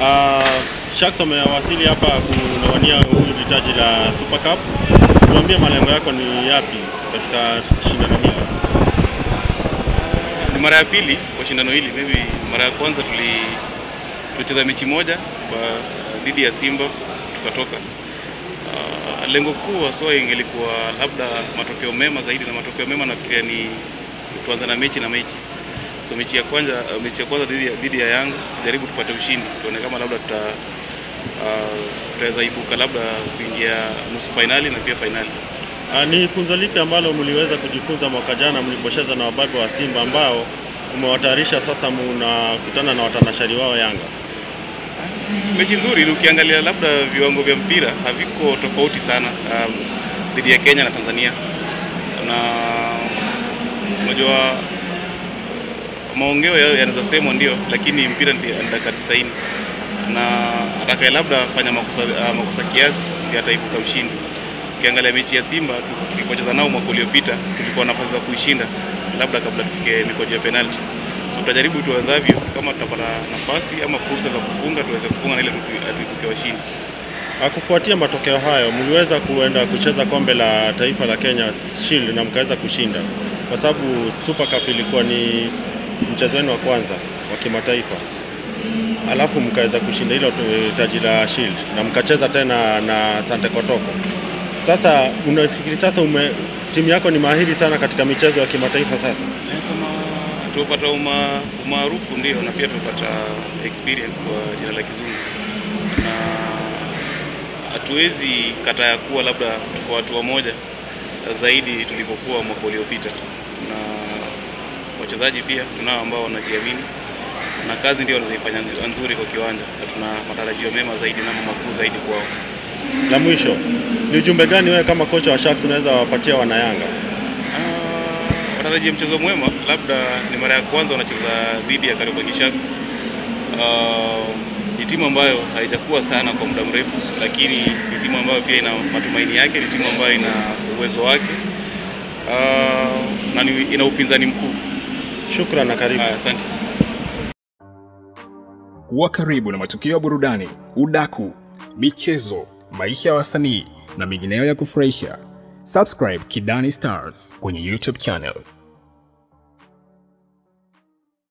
Uh, Sharks wamewasili hapa kunawania huyu litaji la Super Cup. Tuambie malengo yako ni yapi katika shindano hili? Ni mara ya pili kwa shindano hili. mimi mara ya kwanza tuli tulicheza mechi moja dhidi ya Simba tukatoka. Uh, lengo kuu haswa ingelikuwa labda matokeo mema zaidi, na matokeo mema nafikiria ni tuanza na mechi na mechi. So mechi ya kwanza mechi ya kwanza dhidi ya, dhidi ya Yanga jaribu tupate ushindi, tuone kama labda tuta uh, tutaweza ibuka labda kuingia nusu fainali na pia fainali. Uh, ni funzo lipi ambalo mliweza kujifunza mwaka jana mlipocheza na wababe wa Simba ambao umewatayarisha sasa mnakutana na watanashari wao Yanga? Mechi nzuri, ukiangalia labda viwango vya mpira haviko tofauti sana um, dhidi ya Kenya na Tanzania, na unajua maongeo yao yanaweza semwa ndio, lakini mpira ni dakika 90 na atakaye labda fanya makosa, uh, makosa kiasi ndio ataibuka ushindi. Ukiangalia mechi ya Simba tulipocheza nao mwaka uliopita, tulikuwa na nafasi za kuishinda labda kabla tufike mikojo ya penalty. So tutajaribu tuwezavyo, kama tutapata nafasi ama fursa za kufunga tuweze kufunga na ile tuibuke washindi. Kufuatia matokeo hayo, mliweza kuenda kucheza kombe la taifa la Kenya Shield na mkaweza kushinda, kwa sababu Super Cup ilikuwa ni mchezo wenu wa kwanza wa kimataifa, alafu mkaweza kushinda hilo taji la Shield na mkacheza tena na Sante Kotoko. Sasa unafikiri sasa ume, timu yako ni mahiri sana katika michezo ya kimataifa sasa? Tupata uma, umaarufu ndio, na pia tupata experience kwa jina la kizungu, na hatuwezi kata ya kuwa labda tuko watu wa moja zaidi tulipokuwa mwaka uliopita, na wachezaji pia tunao ambao wanajiamini na kazi ndio wanazoifanya nzuri kwa kiwanja, na tuna matarajio mema zaidi na makuu zaidi kwao. na mwisho ni ujumbe gani wewe kama kocha wa Sharks unaweza wapatia wanayanga? Uh, watarajia mchezo mwema, labda ni mara ya kwanza wanacheza dhidi ya Kariobangi Sharks. Uh, ni timu ambayo haijakuwa sana kwa muda mrefu, lakini ni timu ambayo pia ina matumaini yake, ni timu ambayo ina uwezo wake uh, na ina upinzani mkuu. Shukran na karibu. Asante. Kuwa karibu na matukio ya burudani, udaku, michezo, maisha ya wasanii na mengineyo ya kufurahisha. Subscribe Kidani Stars kwenye YouTube channel.